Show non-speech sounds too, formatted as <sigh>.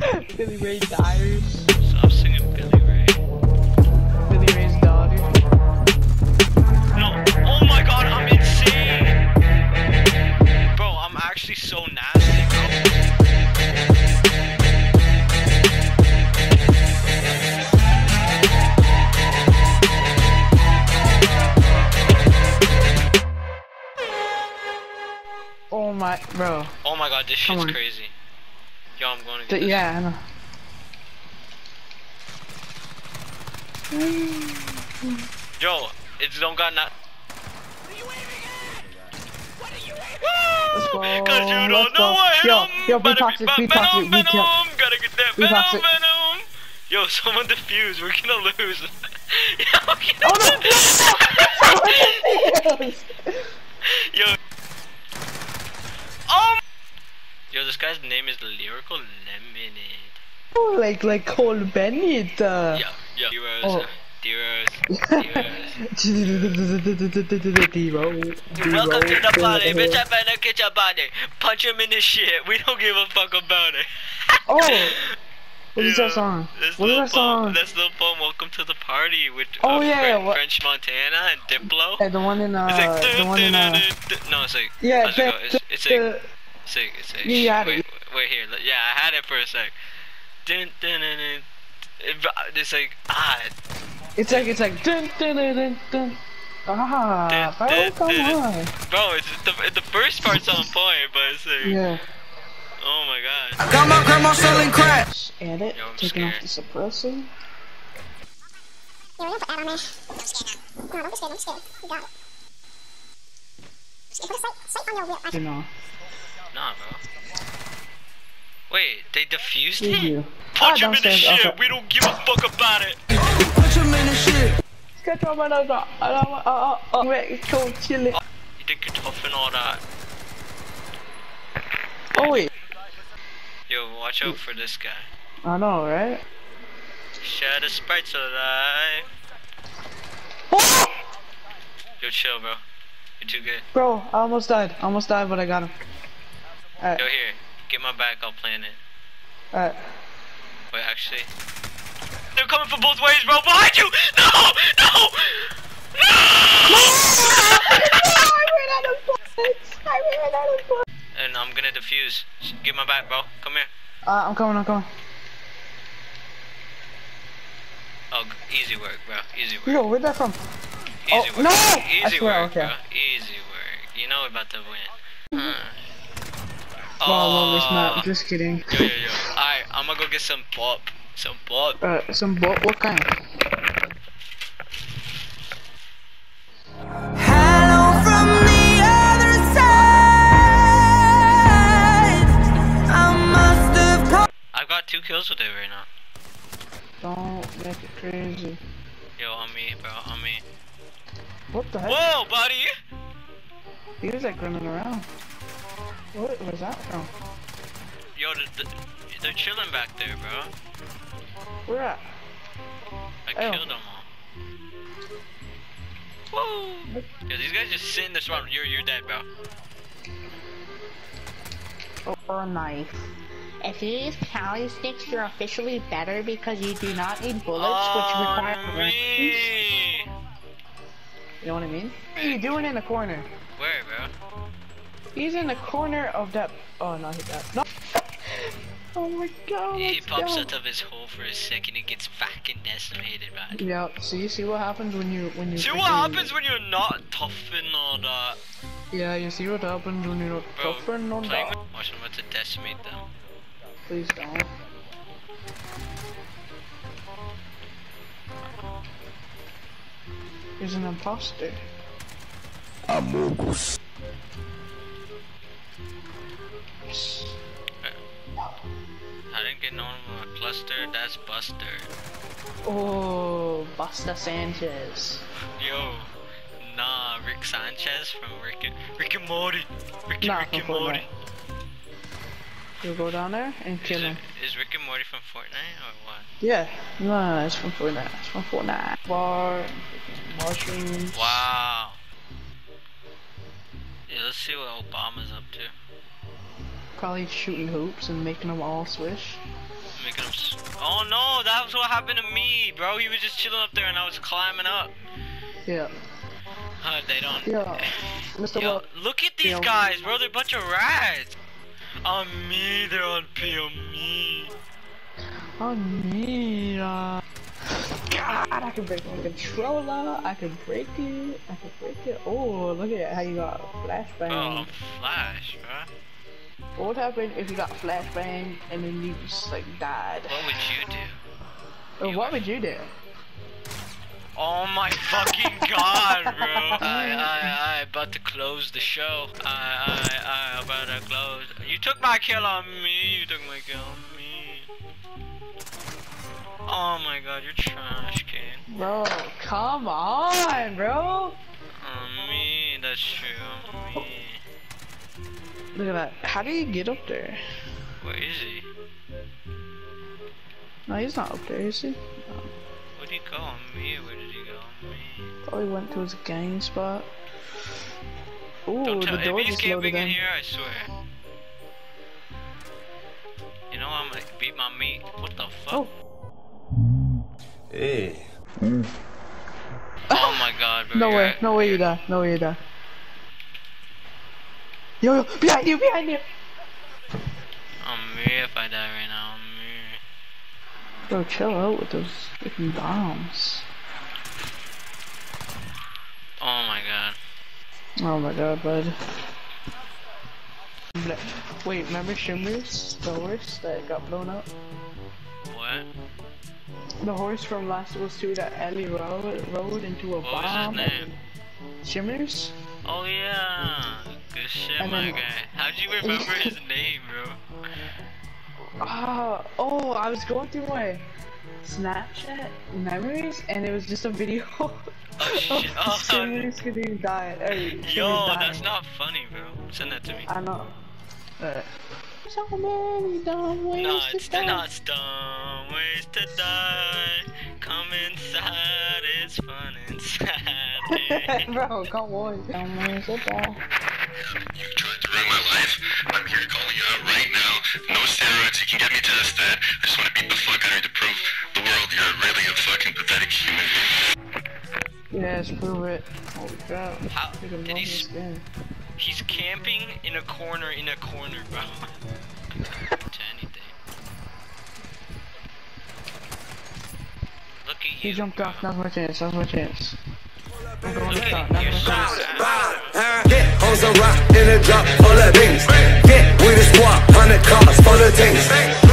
<laughs> Billy Ray Diaries. Stop singing Billy Ray. Billy Ray's daughter. No. Oh my god, I'm insane. Bro, I'm actually so nasty, bro. Oh my, bro. Oh my god, this shit's crazy. Yo, I'm going to get Th- this. yeah, I know. Yo, it don't got not. Let's go, Cause you don't let's know go. what Yo, venom, yo, be better toxic, be venom, toxic, be venom, toxic. Gotta get that Be venom, toxic. venom. Yo, <laughs> someone defuse. We're gonna lose. <laughs> Yo, Oh no! <laughs> Yo. Oh. Yo, this guy's name is Lyrical Lemonade. Oh, like, like Cole Bennett. Uh. Yo, yo. Heroes, Oh. uh, heroes, heroes. Dero. <laughs> Welcome to the party, bitch. I better get your body. Punch him in the shit. We don't give a fuck about it. Oh! <laughs> What is that song? What is that song? That's Lil Pump. Welcome to the party with Oh, uh, yeah, Fren- French Montana and Diplo. Hey, the one in, uh, It's like the one in, uh, no, it's like yeah, how's it go? the- It's, it's it's like it's like You got wait, it. wait here. Yeah, I had it for a sec. Dun, dun, dun, dun. It's like ah. It's like, it's like, dun, dun, dun, dun, dun. Ah, Dun, bro, dun, come dun. on. Bro, it's the the first part's on point, but it's like Yeah. oh my god. I Got my grandma selling crack. Just add it, Yo, I'm taking off the suppressor. Yeah, we're gonna put that on there. Don't be scared now. No, don't be scared, don't be scared. You got it. Just put a sight, sight on your wheel. You know. Nah, bro. Wait, they defused it? you? Punch him in the shit. okay. We don't give a fuck about it. Put him in the shit. Get your man out. Uh, uh, uh, wait, go chill it. You think you're tough and all that? Oh, wait. Yo, watch out for this guy. I know, right? Share the sprites alive. Yo, chill, bro. You're too good. Bro, I almost died. I almost died, but I got him. Alright, Yo, here. Get my back. I'll plan it. alright. Wait, actually. They're coming from both ways, bro. Behind you! No! No! No! <laughs> I ran out of bullets. I ran out of bullets. And I'm gonna defuse. Get my back, bro. Come here. Uh, I'm coming, I'm coming. Oh, easy work, bro. Easy work. Yo, where'd that from? Easy oh, work. no! Easy swear, work, okay. bro. Easy work. You know we're about to win. Uh. Oh, no, it's Oh. not. Just kidding. Yo, yo, yo. Alright, I'm gonna go get some pop. Some pop. Uh, some pop? What kind? Hello from the other side. I've. I've got two kills with it right now. Don't make it crazy. Yo, on me, bro. On me. What the heck? Whoa, buddy! He was like running around. What was that from? Yo, the, the, they're chilling back there, bro. Where at? I Oh. killed them all. Woo! Yo, these guys just sit in this round. You're, you're dead, bro. Oh, or a knife. If you use Kali sticks, you're officially better because you do not need bullets, which require On me! You know what I mean? What are you doing in the corner? Where, bro? He's in the corner of that. Oh, not hit that. No. Uh, <laughs> oh my god. He pops go. out of his hole for a second and gets fucking decimated, man. Yeah. See, you see what happens when you when you. See what happens when you're not tough and all uh, that, Yeah, you see what happens when you're bro. tougher and all that. Watch, I'm about to decimate them. Please don't. He's an imposter. Yes. I didn't get no one from cluster. That's Buster. Oh, Buster Sanchez. Yo, nah, Rick Sanchez from Rick and, Rick and Morty. Rick, Nah, Rick and Morty. Fortnite. You go down there and Is, kill it, him. is Rick and Morty from Fortnite or what? Yeah. No, no, it's from Fortnite. It's from Fortnite. Bar, freaking mushrooms. Wow. Yeah, let's see what Obama's up to. Probably shooting hoops and making them all swish. Making. Oh no, that was what happened to me, bro. He was just chilling up there and I was climbing up. Yeah. Uh, they don't. Yeah. Mr. Yo, look at these Yo. guys, bro. They're a bunch of rats. On me, they're on P on me. I need uh God, I can break my controller, I can break it, I can break it. Oh, look at how you got flashbang. Oh, flash, bro. What would happen if you got flashbang and then you just like died? What would you do? Or what would you do? Oh my fucking god, bro. <laughs> I, I, I about to close the show. I, I, I about to close. You took my kill on me. You took my kill on me. Oh my god, you're trash, Kane. Bro, come on, bro. On me, that's true. On me. Look at that. How do you get up there? Where is he? No, he's not up there, is he? Where'd he go on me? Where did he go on me? Probably went to his gang spot. Ooh, Don't tell the door if he's just loaded camping in in. here, I swear. You know I'm gonna beat my meat. What the fuck? Oh. Hey. Oh my god, bro. No way, at- no way you die, no way you die. Yo, yo, behind you, behind you! On me if I die right now. On me. Bro, chill out with those freaking bombs. Oh my god. Oh my god, bud. Wait, remember Shimmer's, the horse that got blown up? What? The horse from Last of Us 2 that Ellie rode, rode into a What was his bomb? name? Shimmers? Oh yeah. Shit, And my guy. How'd you remember his name, bro? Ah, oh, I was going through my Snapchat memories and it was just a video <laughs> <laughs> Oh shit. Oh, Shimmers getting died. Yo, Shimmers that's not funny, bro. Send that to me. I know. Uh, so many dumb ways No, to it's die. not dumb ways to die. Come inside, it's fun inside. <laughs> Bro, come on, dumb ways to die. I'm here calling you out right now. No steroids. You can get me tested. I just want to beat the fuck out of you to prove the world you're really a fucking pathetic human being. Yes, prove it. Holy crap. How did he? his. He's camping in a corner, in a corner, bro. <laughs> to anything. Look at you. He jumped off, now's my chance, now's my chance. I'm going Look to at now's my chance. Get on some rock in a drop full of things. Get with a squad, hundred cars full of things.